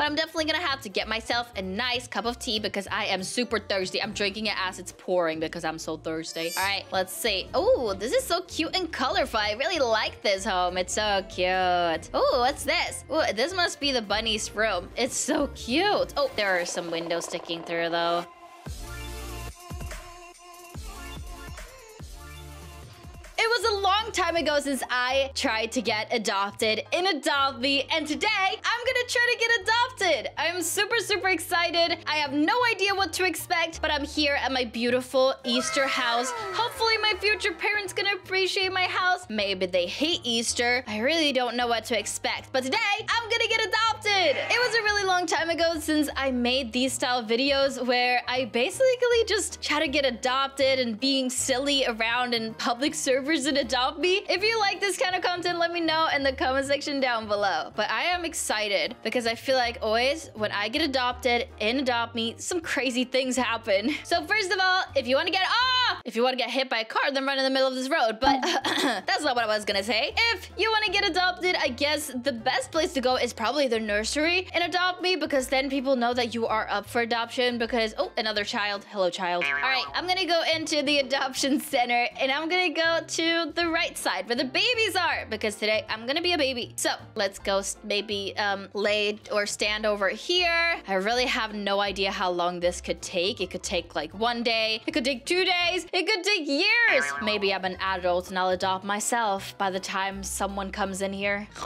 but I'm definitely gonna have to get myself a nice cup of tea because I am super thirsty. I'm drinking it as it's pouring because I'm so thirsty. All right, let's see. Oh, this is so cute and colorful. I really like this home. It's so cute. Oh, what's this? Oh, this must be the bunny's room. It's so cute. Oh, there are some windows sticking through though. Time ago since I tried to get adopted in Adopt Me, and today I'm gonna try to get adopted. I'm super, super excited. I have no idea what to expect, but I'm here at my beautiful Easter house. Hopefully my future parents gonna appreciate my house. Maybe they hate Easter. I really don't know what to expect, but today I'm gonna get adopted. It was a really long time ago since I made these style videos where I basically just try to get adopted and being silly around in public servers and adopt me. If you like this kind of content, let me know in the comment section down below. But I am excited because I feel like always when I get adopted in Adopt Me, some crazy things happen. So first of all, if you want to get ah, if you want to get hit by a car, then run in the middle of this road. But that's not what I was gonna say. If you want to get adopted, I guess the best place to go is probably the nursery and adopt me because then people know that you are up for adoption because oh, another child. Hello, child. All right, I'm gonna go into the adoption center and I'm gonna go to the right side where the babies are because today I'm gonna be a baby. So let's go maybe um, lay or stand over here. I really have no idea how long this could take. It could take like one day. It could take two days. It could take years. Maybe I'm an adult and I'll adopt myself by the time someone comes in here.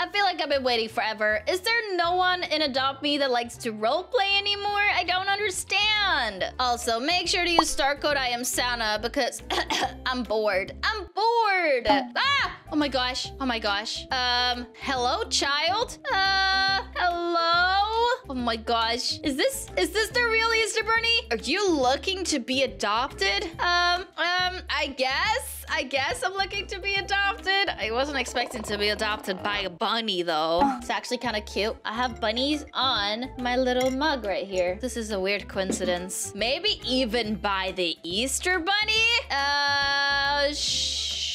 I feel like I've been waiting forever. Is there no one in Adopt Me that likes to roleplay anymore? I don't understand. Also, make sure to use star code I am Sanna because I'm bored. I'm bored. Ah! Oh my gosh. Oh my gosh. Um, hello, child? Uh, hello? Oh my gosh. Is this, is this the real Easter Bunny? Are you looking to be adopted? Um, um, I guess. I guess I'm looking to be adopted. I wasn't expecting to be adopted by a bunny though. It's actually kind of cute. I have bunnies on my little mug right here. This is a weird coincidence. Maybe even by the Easter bunny? Uh,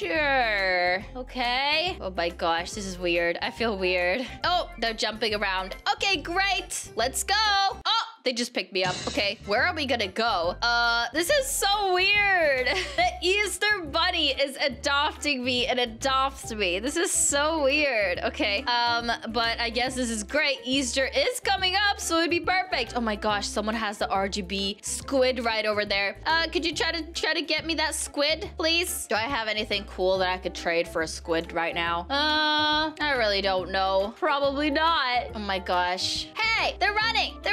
sure. Okay. Oh my gosh, this is weird. I feel weird. Oh, they're jumping around. Okay, great. Let's go. Oh, they just picked me up. Okay, where are we gonna go? Uh, this is so weird. the Easter Bunny is adopting me and adopts me. This is so weird. Okay, um, but I guess this is great. Easter is coming up, so it'd be perfect. Oh my gosh, someone has the RGB squid right over there. Uh, could you try to try to get me that squid, please? Do I have anything cool that I could trade for a squid right now? Uh, I really don't know. Probably not. Oh my gosh. Hey, they're running. They're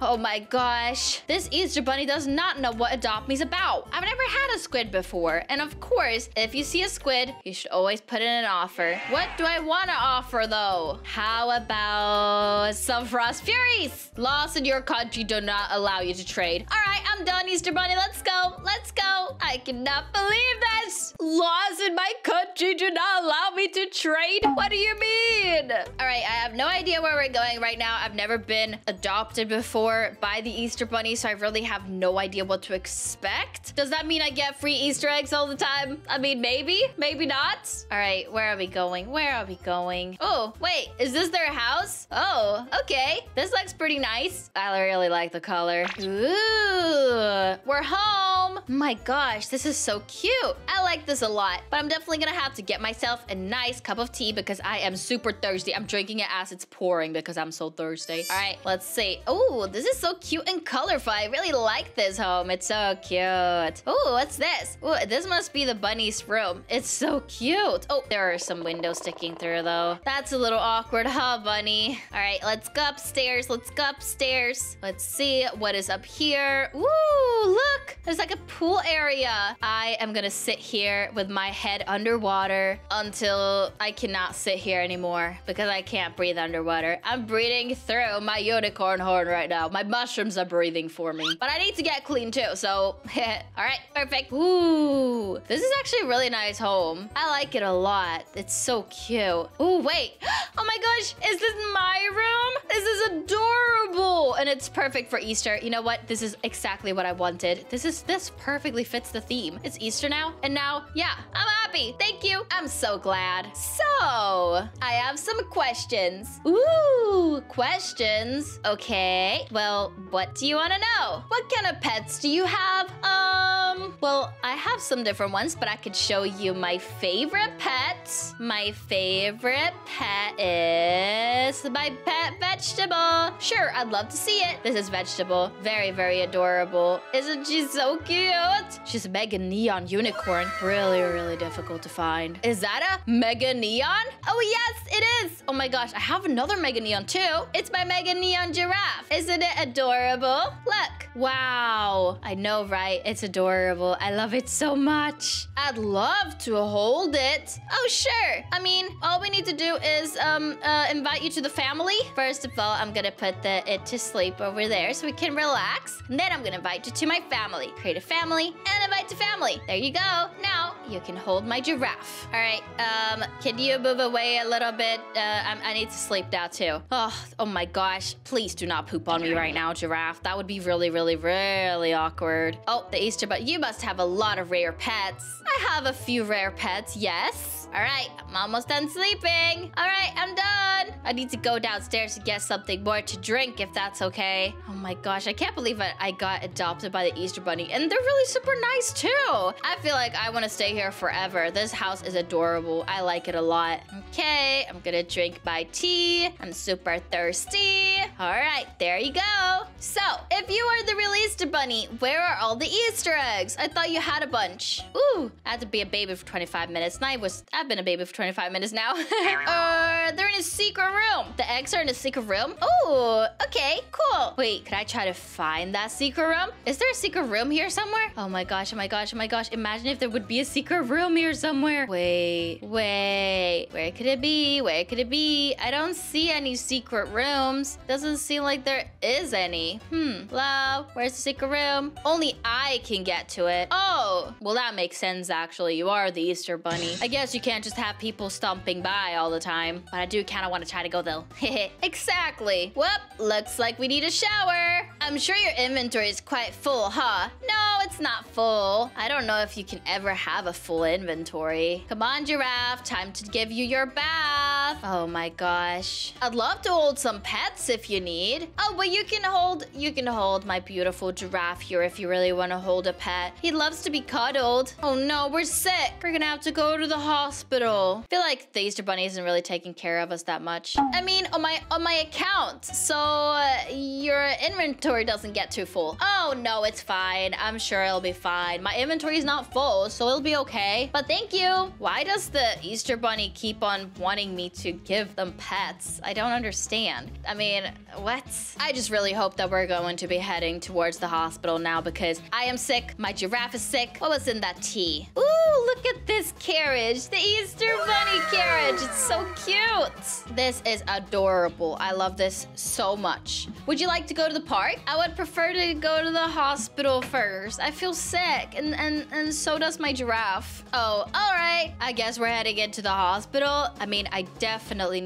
Oh my gosh. This Easter Bunny does not know what Adopt Me's about. I've never had a squid before. And of course, if you see a squid, you should always put in an offer. What do I want to offer though? How about some Frost Furies? Laws in your country do not allow you to trade. All right, I'm done, Easter Bunny. Let's go. Let's go. I cannot believe this. Laws in my country do not allow me to trade. What do you mean? All right, I have no idea where we're going right now. I've never been adopted before by the Easter Bunny, so I really have no idea what to expect. Does that mean I get free Easter eggs all the time? I mean, maybe, maybe not. All right, where are we going? Where are we going? Oh, wait, is this their house? Oh, okay. This looks pretty nice. I really like the color. Ooh, we're home. My gosh, this is so cute. I like this a lot, but I'm definitely gonna have to get myself a nice cup of tea because I am super thirsty. I'm drinking it as it's pouring because I'm so thirsty. All right, let's see. Oh, this is so cute and colorful. I really like this home. It's so cute. Oh, what's this? Oh, this must be the bunny's room. It's so cute. Oh, there are some windows sticking through though. That's a little awkward, huh, bunny? All right, let's go upstairs. Let's go upstairs. Let's see what is up here. Ooh, look. There's like a pool area. I am gonna sit here with my head underwater until I cannot sit here anymore because I can't breathe underwater. I'm breathing through my unicorn horn right now. My mushrooms are breathing for me. But I need to get clean too, so... All right, perfect. Ooh, this is actually a really nice home. I like it a lot. It's so cute. Ooh, wait. Oh my gosh, is this my room? This is adorable. And it's perfect for Easter. You know what? This is exactly what I wanted. This is this perfectly fits the theme. It's Easter now. And now, yeah, I'm happy. Thank you. I'm so glad. So, I have some questions. Ooh, questions. Okay. Well, what do you want to know? What kind of pets do you have? Um, well, I have some different ones, but I could show you my favorite pet. My favorite pet is my pet vegetable. Sure, I'd love to see it. This is vegetable. Very, very adorable. Isn't she so cute? She's a mega neon unicorn. Really, really difficult to find. Is that a mega neon? Oh, yes, it is. Oh my gosh, I have another mega neon too. It's my mega neon giraffe. Isn't it adorable? Look. Wow. I know, right? It's adorable. I love it so much. I'd love to hold it. Oh, sure. I mean, all we need to do is um uh, invite you to the family. First of all, I'm gonna put the it to sleep over there so we can relax. And then I'm gonna invite you to my family. Create a family and invite to family. There you go. Now you can hold my giraffe. All right. Um, can you move away a little bit? Uh, I, I need to sleep now too. Oh, oh my gosh. Please do not poop on me right now, giraffe. That would be really, really, really awkward. Oh, the Easter but You must have a lot of rare pets. I have a few rare pets, yes. All right, I'm almost done sleeping. All right, I'm done. I need to go downstairs to get something more to drink if that's okay. Oh my gosh, I can't believe it. I got adopted by the Easter Bunny and they're really super nice too. I feel like I want to stay here forever. This house is adorable. I like it a lot. Okay, I'm gonna drink my tea. I'm super thirsty. All right, there you go. So, if you are the real Easter Bunny, where are all the Easter eggs? I thought you had a bunch. Ooh, I had to be a baby for 25 minutes and I was I've been a baby for 25 minutes now. uh, they're in a secret room. The eggs are in a secret room? Ooh, okay, cool. Wait, could I try to find that secret room? Is there a secret room here somewhere? Oh my gosh, oh my gosh, oh my gosh. Imagine if there would be a secret room here somewhere. Wait, wait. Where could it be? Where could it be? I don't see any secret rooms. Doesn't seem like there is any. Hmm, hello? Where's the secret room? Only I can get to it. Oh, well that makes sense actually. You are the Easter Bunny. I guess you can't just have people stomping by all the time. But I do kind of want to try to go though. exactly. Whoop, looks like we need a shower. I'm sure your inventory is quite full, huh? No, it's not full. I don't know if you can ever have a full inventory. Come on, giraffe. Time to give you your bath. Oh my gosh. I'd love to hold some pets if you need. Oh, but you can hold, you can hold my beautiful giraffe here if you really want to hold a pet. He loves to be cuddled. Oh no, we're sick. We're gonna have to go to the hospital. I feel like the Easter Bunny isn't really taking care of us that much. I mean, on my on my account, so uh, your inventory doesn't get too full. Oh no, it's fine. I'm sure it'll be fine. My inventory is not full, so it'll be okay. But thank you. Why does the Easter Bunny keep on wanting me to give them pets? I don't understand. I mean, what? I just really hope that we're going to be heading towards the hospital now because I am sick. My giraffe is sick. What was in that tea? Ooh, look at this carriage. The Easter Bunny carriage. It's so cute. This is adorable. I love this so much. Would you like to go to the park? I would prefer to go to the hospital first. I feel sick and, and, and so does my giraffe. Oh, all right. I guess we're heading into the hospital. I mean, I definitely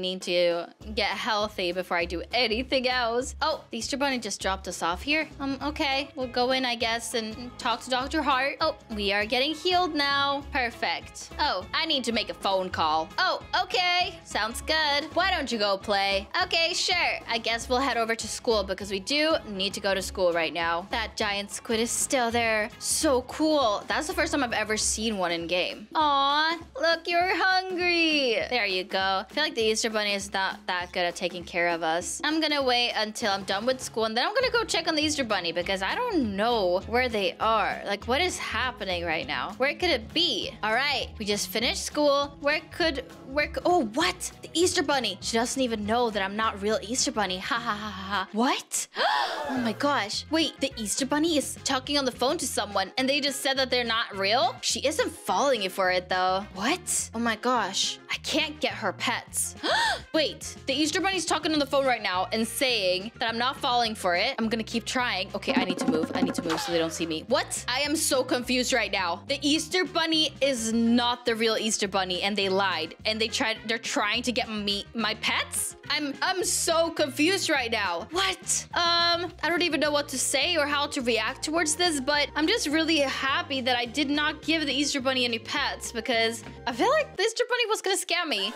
need to get healthy before I do anything else. Oh, the Easter Bunny just dropped us off here. Um, okay. We'll go in, I guess, and talk to Dr. Hart. Oh, we are getting healed now. Perfect. Oh, I need to make a phone call. Oh, okay. Sounds good. Why don't you go play? Okay, sure. I guess we'll head over to school because we do need to go to school right now. That giant squid is still there. So cool. That's the first time I've ever seen one in game. Aw, look, you're hungry. There you go. I feel like the Easter Bunny is not that good at taking care of us. I'm gonna wait until I'm done with school and then I'm gonna go check on the Easter Bunny because I don't know where they are. Like, what is happening right now? Where could it be? All right, we just finished school. Where could, where, oh, what? The Easter Bunny. She doesn't even know that I'm not real Easter Bunny. Ha ha ha ha ha. What? oh my gosh. Wait, the Easter Bunny is talking on the phone to someone and they just said that they're not real? She isn't following you for it though. What? Oh my gosh. I can't get her Wait, the Easter Bunny's talking on the phone right now and saying that I'm not falling for it. I'm gonna keep trying. Okay, I need to move. I need to move so they don't see me. What? I am so confused right now. The Easter Bunny is not the real Easter Bunny and they lied and they tried they're trying to get me my pets? I'm I'm so confused right now. What? Um, I don't even know what to say or how to react towards this, but I'm just really happy that I did not give the Easter Bunny any pets because I feel like the Easter Bunny was gonna scam me.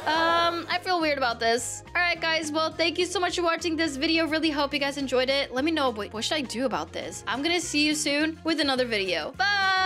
Um, I feel weird about this. All right, guys. Well, thank you so much for watching this video. Really hope you guys enjoyed it. Let me know what, what should I do about this. I'm gonna see you soon with another video. Bye.